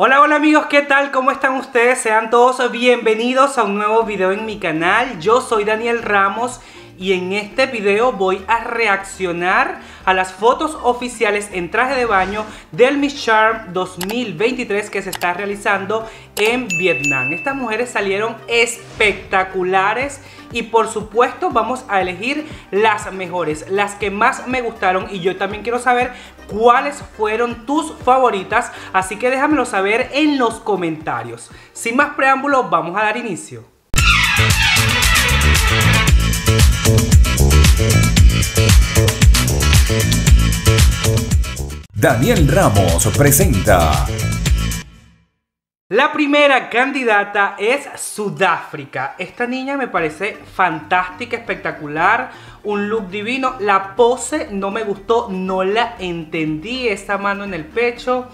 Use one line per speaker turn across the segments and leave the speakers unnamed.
Hola, hola amigos, ¿qué tal? ¿Cómo están ustedes? Sean todos bienvenidos a un nuevo video en mi canal. Yo soy Daniel Ramos y en este video voy a reaccionar a las fotos oficiales en traje de baño del Miss Charm 2023 que se está realizando en Vietnam. Estas mujeres salieron espectaculares y por supuesto vamos a elegir las mejores, las que más me gustaron y yo también quiero saber cuáles fueron tus favoritas, así que déjamelo saber en los comentarios. Sin más preámbulos, vamos a dar inicio.
Daniel Ramos presenta.
La primera candidata es Sudáfrica. Esta niña me parece fantástica, espectacular, un look divino. La pose no me gustó, no la entendí. Esa mano en el pecho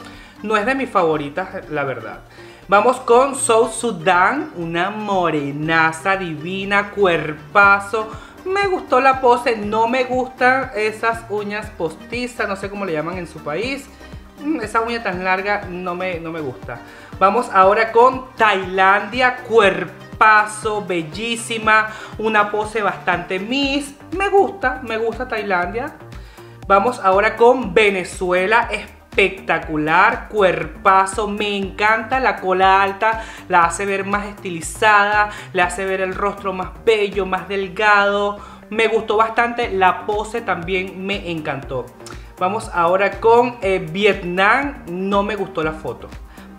no es de mis favoritas, la verdad. Vamos con South Sudan, una morenaza divina, cuerpazo me gustó la pose, no me gustan esas uñas postizas, no sé cómo le llaman en su país. Mm, esa uña tan larga no me, no me gusta. Vamos ahora con Tailandia, cuerpazo, bellísima, una pose bastante miss. Me gusta, me gusta Tailandia. Vamos ahora con Venezuela, espectacular, cuerpazo, me encanta la cola alta, la hace ver más estilizada, le hace ver el rostro más bello, más delgado, me gustó bastante, la pose también me encantó. Vamos ahora con eh, Vietnam, no me gustó la foto,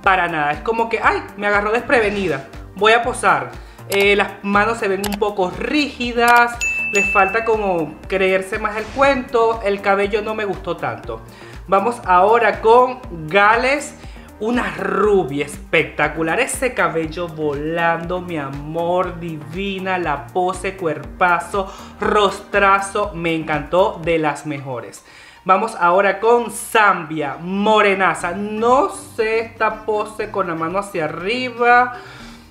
para nada, es como que, ay, me agarró desprevenida, voy a posar, eh, las manos se ven un poco rígidas, les falta como creerse más el cuento, el cabello no me gustó tanto. Vamos ahora con Gales. Una rubia espectacular, ese cabello volando, mi amor, divina, la pose, cuerpazo, rostrazo, me encantó, de las mejores. Vamos ahora con Zambia, morenaza, no sé esta pose con la mano hacia arriba,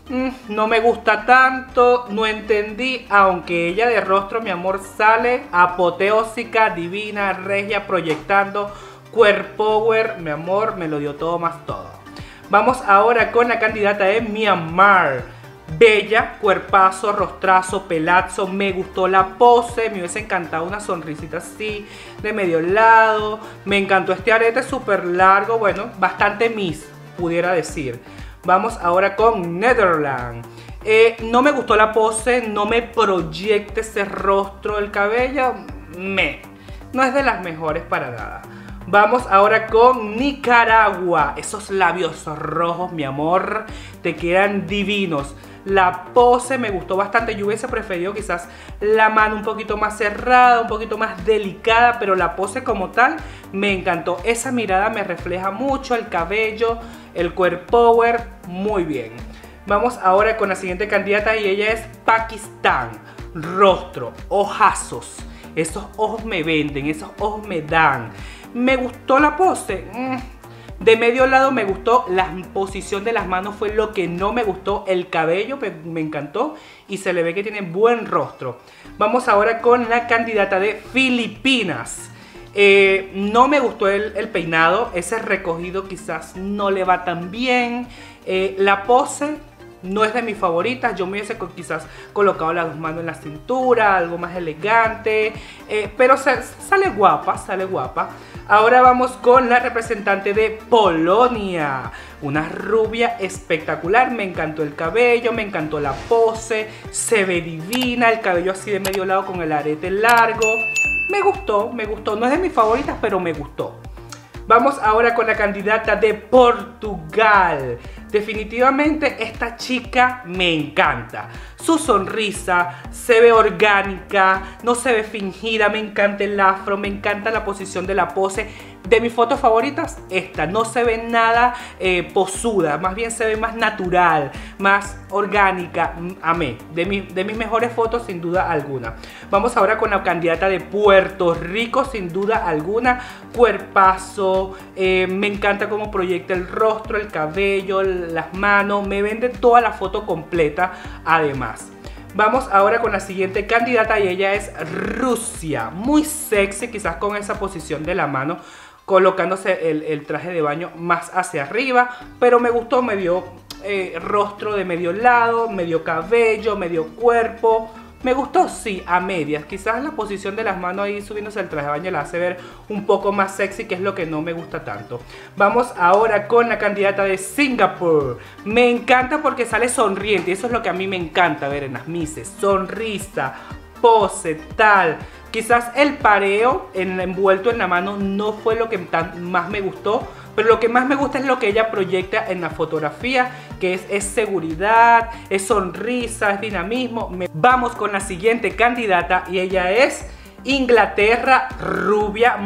mm, no me gusta tanto, no entendí, aunque ella de rostro, mi amor, sale apoteósica, divina, regia, proyectando Power, mi amor, me lo dio todo más todo. Vamos ahora con la candidata de Myanmar. Bella, cuerpazo, rostrazo, pelazo, me gustó la pose, me hubiese encantado una sonrisita así, de medio lado, me encantó este arete súper largo, bueno, bastante miss, pudiera decir. Vamos ahora con Netherlands. Eh, no me gustó la pose, no me proyecte ese rostro del cabello, me, no es de las mejores para nada. Vamos ahora con Nicaragua. Esos labios rojos, mi amor, te quedan divinos. La pose me gustó bastante. Yo hubiese preferido quizás la mano un poquito más cerrada, un poquito más delicada, pero la pose como tal me encantó. Esa mirada me refleja mucho, el cabello, el cuerpo power, muy bien. Vamos ahora con la siguiente candidata y ella es Pakistán. Rostro, ojazos. Esos ojos me venden, esos ojos me dan. Me gustó la pose. Mm. De medio lado me gustó, la posición de las manos fue lo que no me gustó, el cabello me, encantó y se le ve que tiene buen rostro. Vamos ahora con la candidata de Filipinas. Eh, no me gustó el, peinado, ese recogido quizás no le va tan bien. Eh, la pose no es de mis favoritas. Yo me hubiese quizás colocado las dos manos en la cintura, algo más elegante. Eh, pero sale guapa, sale guapa. Ahora vamos con la representante de Polonia. Una rubia espectacular. Me encantó el cabello, me encantó la pose. Se ve divina, el cabello así de medio lado con el arete largo. Me gustó, me gustó. No es de mis favoritas, pero me gustó. Vamos ahora con la candidata de Portugal. Definitivamente esta chica me encanta. Su sonrisa se ve orgánica, no se ve fingida, me encanta el afro, me encanta la posición de la pose de mis fotos favoritas, esta. No se ve nada eh, posuda, más bien se ve más natural, más orgánica. Amé. De, de mis mejores fotos, sin duda alguna. Vamos ahora con la candidata de Puerto Rico, sin duda alguna. Cuerpazo. Eh, me encanta cómo proyecta el rostro, el cabello, las manos. Me vende toda la foto completa, además. Vamos ahora con la siguiente candidata y ella es Rusia. Muy sexy, quizás con esa posición de la mano colocándose el, traje de baño más hacia arriba, pero me gustó, me dio eh, rostro de medio lado, medio cabello, medio cuerpo, me gustó, sí, a medias. Quizás la posición de las manos ahí subiéndose el traje de baño la hace ver un poco más sexy, que es lo que no me gusta tanto. Vamos ahora con la candidata de Singapur. Me encanta porque sale sonriente. Eso es lo que a mí me encanta ver en las mises. Sonrisa, pose, tal. Quizás el pareo en, envuelto en la mano no fue lo que más me gustó pero lo que más me gusta es lo que ella proyecta en la fotografía, que es, seguridad, es sonrisa, es dinamismo. Vamos con la siguiente candidata y ella es Inglaterra rubia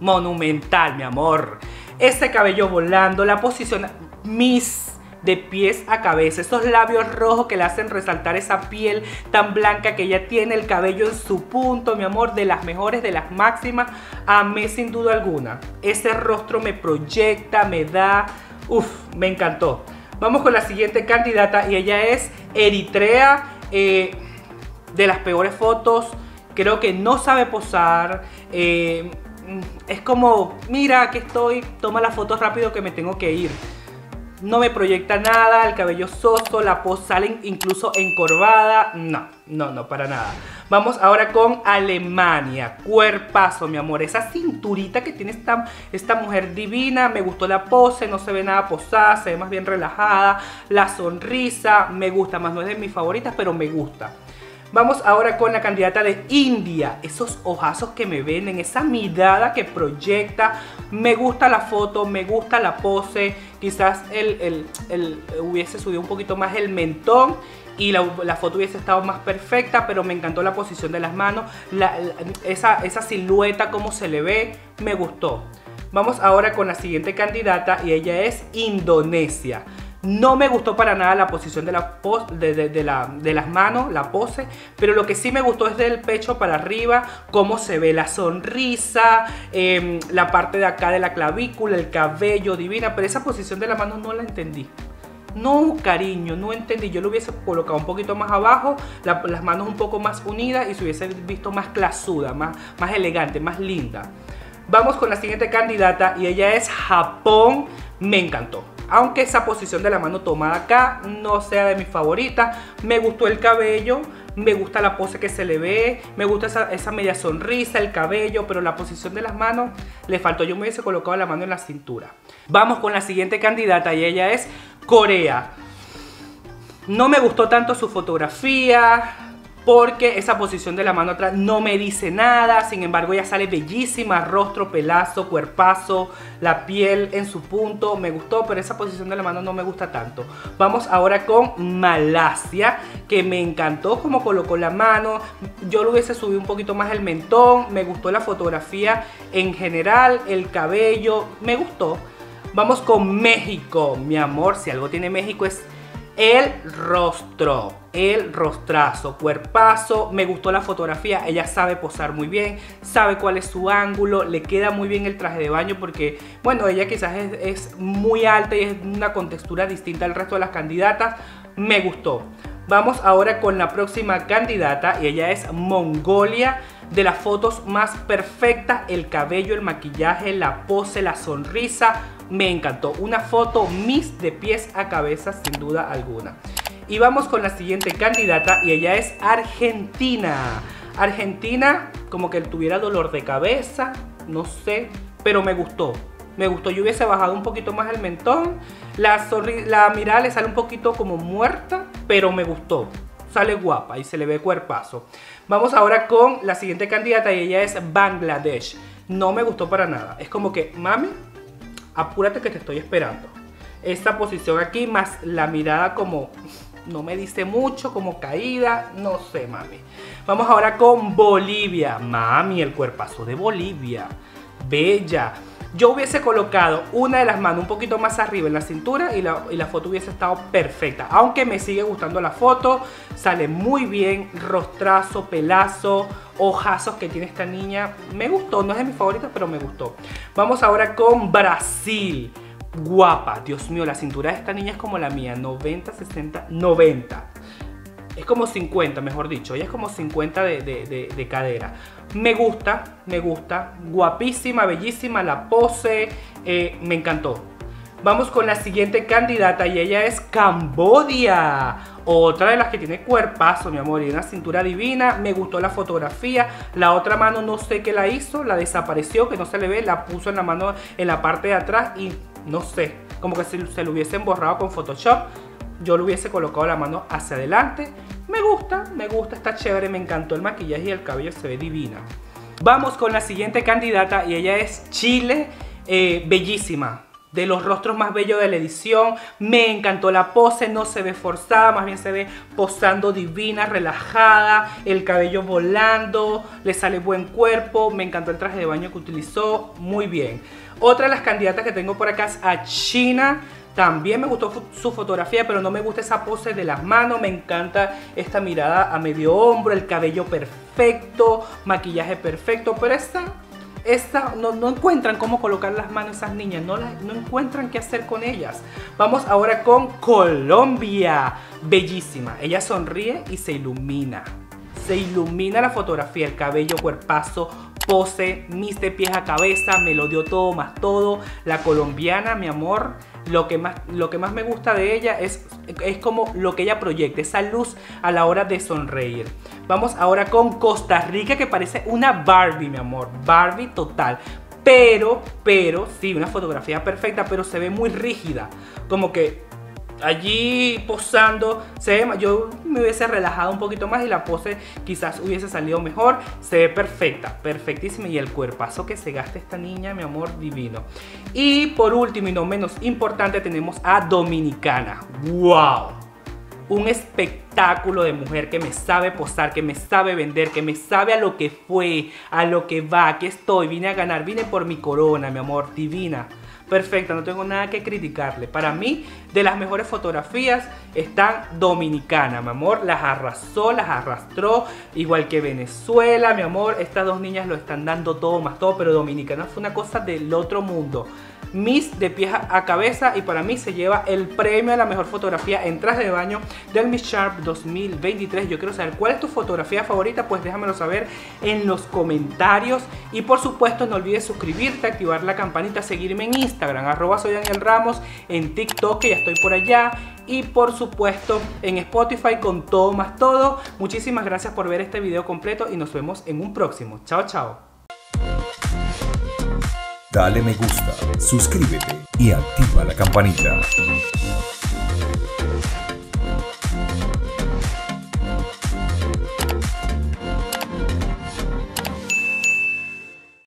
monumental, mi amor. Ese cabello volando, la posición Miss de pies a cabeza. Esos labios rojos que le hacen resaltar esa piel tan blanca que ella tiene, el cabello en su punto, mi amor, de las mejores, de las máximas. Amé sin duda alguna. Ese rostro me proyecta, me da... Uf, me encantó. Vamos con la siguiente candidata y ella es Eritrea. Eh, de las peores fotos. Creo que no sabe posar. Eh, es como, mira, aquí estoy, toma la foto rápido que me tengo que ir no me proyecta nada, el cabello soso, la pos sale incluso encorvada. No, no, no, para nada. Vamos ahora con Alemania. Cuerpazo, mi amor. Esa cinturita que tiene esta, esta mujer divina. Me gustó la pose, no se ve nada posada, se ve más bien relajada. La sonrisa, me gusta, más no es de mis favoritas, pero me gusta. Vamos ahora con la candidata de India. Esos ojazos que me venden, esa mirada que proyecta. Me gusta la foto, me gusta la pose. Quizás el, hubiese subido un poquito más el mentón y la, foto hubiese estado más perfecta, pero me encantó la posición de las manos, esa, esa silueta, cómo se le ve, me gustó. Vamos ahora con la siguiente candidata y ella es Indonesia. No me gustó para nada la posición de, la de, las manos, la pose, pero lo que sí me gustó es del pecho para arriba, cómo se ve la sonrisa, em, la parte de acá de la clavícula, el cabello divina, pero esa posición de la mano no la entendí. No, cariño, no entendí. Yo lo hubiese colocado un poquito más abajo, las manos un poco más unidas y se hubiese visto más clasuda, más, más elegante, más linda. Vamos con la siguiente candidata y ella es Japón. Me encantó. Aunque esa posición de la mano tomada acá no sea de mis favoritas, me gustó el cabello, me gusta la pose que se le ve, me gusta esa, media sonrisa, el cabello, pero la posición de las manos le faltó. Yo me hubiese colocado la mano en la cintura. Vamos con la siguiente candidata y ella es Corea. No me gustó tanto su fotografía, porque esa posición de la mano atrás no me dice nada, sin embargo ella sale bellísima, rostro, pelazo, cuerpazo, la piel en su punto, me gustó, pero esa posición de la mano no me gusta tanto. Vamos ahora con Malasia, que me encantó como colocó la mano, yo lo hubiese subido un poquito más el mentón, me gustó la fotografía en general, el cabello, me gustó. Vamos con México, mi amor, si algo tiene México es el rostro, el rostrazo, cuerpazo. Me gustó la fotografía. Ella sabe posar muy bien, sabe cuál es su ángulo. Le queda muy bien el traje de baño porque, bueno, ella quizás es, muy alta y es una contextura distinta al resto de las candidatas. Me gustó. Vamos ahora con la próxima candidata y ella es Mongolia. De las fotos más perfectas, el cabello, el maquillaje, la pose, la sonrisa me encantó. Una foto Miss de pies a cabeza sin duda alguna. Y vamos con la siguiente candidata y ella es Argentina. Argentina como que tuviera dolor de cabeza, no sé, pero me gustó. Me gustó, yo hubiese bajado un poquito más el mentón. La, la mirada le sale un poquito como muerta, pero me gustó. Sale guapa y se le ve cuerpazo. Vamos ahora con la siguiente candidata y ella es Bangladesh. No me gustó para nada. Es como que, mami, apúrate que te estoy esperando. Esta posición aquí más la mirada como no me dice mucho, como caída, no sé, mami. Vamos ahora con Bolivia. Mami, el cuerpazo de Bolivia. Bella. Yo hubiese colocado una de las manos un poquito más arriba en la cintura y la, y la, foto hubiese estado perfecta. Aunque me sigue gustando la foto, sale muy bien, rostrazo, pelazo, ojazos que tiene esta niña. Me gustó, no es de mis favoritos, pero me gustó. Vamos ahora con Brasil. Guapa, Dios mío, la cintura de esta niña es como la mía, 90, 60, 90. es como 50, mejor dicho. Ella es como 50 de, cadera. Me gusta, me gusta. Guapísima, bellísima, la pose. Eh, me encantó. Vamos con la siguiente candidata y ella es Cambodia. Otra de las que tiene cuerpazo, mi amor, y una cintura divina. Me gustó la fotografía. La otra mano no sé qué la hizo, la desapareció, que no se le ve. La puso en la mano en la parte de atrás y no sé, como que se, se lo hubiesen borrado con Photoshop yo le hubiese colocado la mano hacia adelante. Me gusta, me gusta, está chévere, me encantó el maquillaje y el cabello se ve divina. Vamos con la siguiente candidata y ella es Chile, eh, bellísima. De los rostros más bellos de la edición. Me encantó la pose, no se ve forzada, más bien se ve posando divina, relajada, el cabello volando, le sale buen cuerpo. Me encantó el traje de baño que utilizó, muy bien. Otra de las candidatas que tengo por acá es a China. También me gustó su fotografía, pero no me gusta esa pose de las manos. Me encanta esta mirada a medio hombro, el cabello perfecto, maquillaje perfecto. Pero esta, esta no, encuentran cómo colocar las manos esas niñas. No, no encuentran qué hacer con ellas. Vamos ahora con Colombia. Bellísima. Ella sonríe y se ilumina. Se ilumina la fotografía, el cabello, cuerpazo, pose, mis de pies a cabeza, me lo dio todo más todo. La colombiana, mi amor, lo que más, lo que más me gusta de ella es, es como lo que ella proyecta, esa luz a la hora de sonreír. Vamos ahora con Costa Rica que parece una Barbie, mi amor. Barbie total. Pero, pero, sí, una fotografía perfecta, pero se ve muy rígida. Como que allí posando, se ve, yo me hubiese relajado un poquito más y la pose quizás hubiese salido mejor. Se ve perfecta, perfectísima y el cuerpazo que se gasta esta niña, mi amor divino. Y por último y no menos importante tenemos a Dominicana. ¡Wow! Un espectáculo de mujer que me sabe posar, que me sabe vender, que me sabe a lo que fue, a lo que va, que estoy, vine a ganar, vine por mi corona, mi amor, divina perfecta, no tengo nada que criticarle. Para mí, de las mejores fotografías están Dominicana, mi amor, las arrasó, las arrastró, igual que Venezuela, mi amor, estas dos niñas lo están dando todo más todo, pero Dominicana fue una cosa del otro mundo. Miss de pies a cabeza y para mí se lleva el premio a la mejor fotografía en traje de baño del Miss Sharp 2023. Yo quiero saber cuál es tu fotografía favorita, pues déjamelo saber en los comentarios y por supuesto no olvides suscribirte, activar la campanita, seguirme en Instagram, arroba soy Daniel Ramos, en TikTok que ya estoy por allá y por supuesto en Spotify con todo más todo. Muchísimas gracias por ver este video completo y nos vemos en un próximo. Chao, chao.
Dale me gusta, suscríbete y activa la campanita.